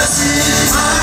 mercy.